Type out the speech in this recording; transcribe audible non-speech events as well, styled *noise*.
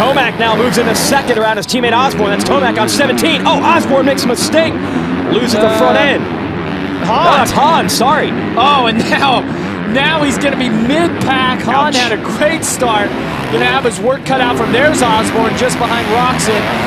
Tomac now moves into second around his teammate Osborne. That's Tomac on 17. Oh, Osborne makes a mistake. Loses the front uh, end. Hahn. That's Hahn, sorry. Oh, and *laughs* now, now he's going to be mid-pack. Hahn had a great start. Going to have his work cut out from there's Osborne just behind Roxon.